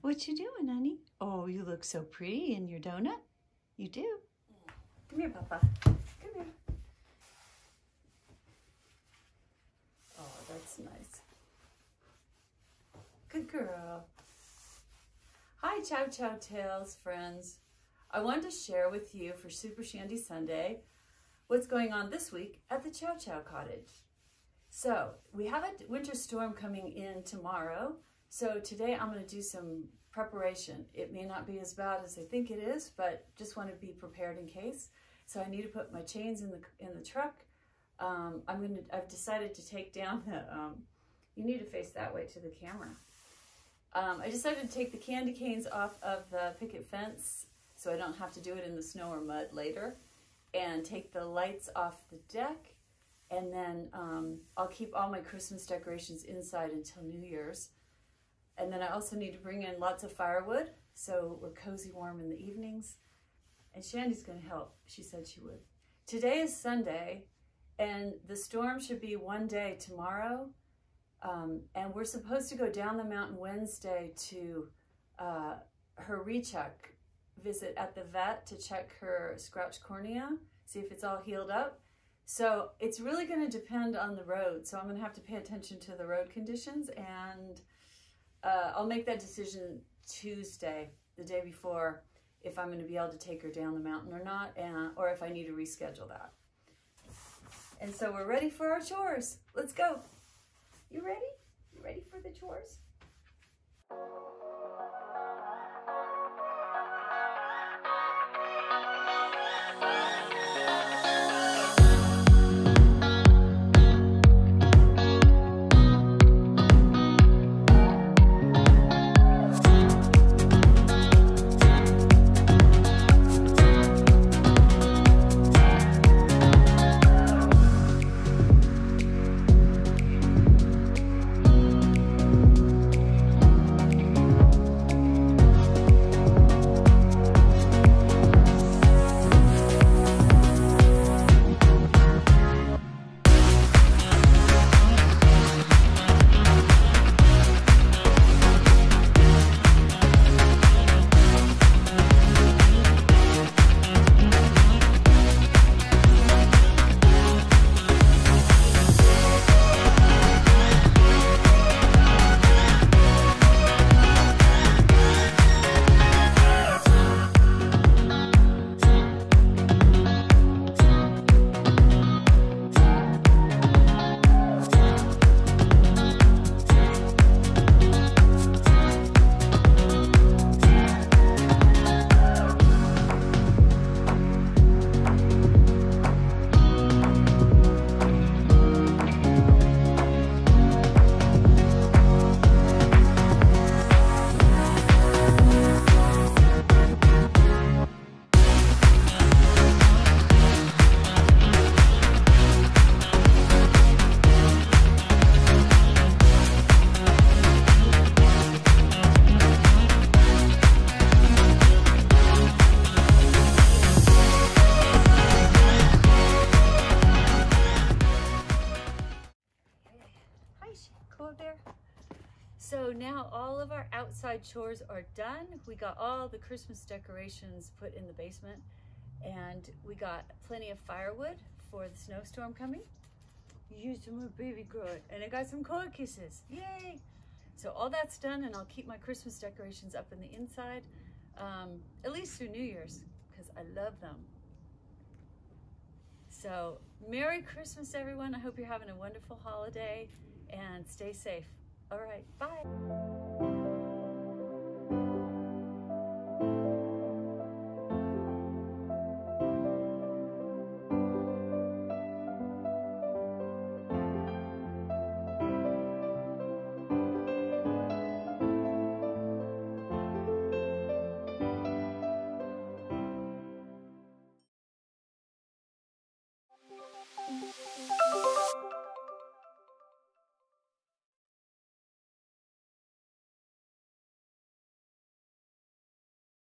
What you doing? Honey? Oh, you look so pretty in your donut. You do. Come here, Papa. Come here. Oh, that's nice. Good girl. Hi, Chow Chow Tales friends. I wanted to share with you for Super Shandy Sunday what's going on this week at the Chow Chow Cottage. So we have a winter storm coming in tomorrow. So today I'm going to do some preparation. It may not be as bad as I think it is, but just want to be prepared in case. So I need to put my chains in the in the truck. Um, I'm going to. I've decided to take down the. Um, you need to face that way to the camera. Um, I decided to take the candy canes off of the picket fence so I don't have to do it in the snow or mud later, and take the lights off the deck and then um, I'll keep all my Christmas decorations inside until New Year's. And then I also need to bring in lots of firewood so we're cozy warm in the evenings. And Shandy's going to help. She said she would. Today is Sunday and the storm should be one day tomorrow. Um, and we're supposed to go down the mountain Wednesday to uh, her recheck visit at the vet to check her scratch cornea, see if it's all healed up. So it's really going to depend on the road. So I'm going to have to pay attention to the road conditions and uh, I'll make that decision Tuesday, the day before, if I'm going to be able to take her down the mountain or not, and, or if I need to reschedule that. And so we're ready for our chores. Let's go. You ready? You ready for the chores? So now all of our outside chores are done. We got all the Christmas decorations put in the basement and we got plenty of firewood for the snowstorm coming. You used more baby girl and I got some cold kisses. Yay! So all that's done and I'll keep my Christmas decorations up in the inside um, at least through New Year's because I love them. So Merry Christmas, everyone. I hope you're having a wonderful holiday and stay safe. All right, bye.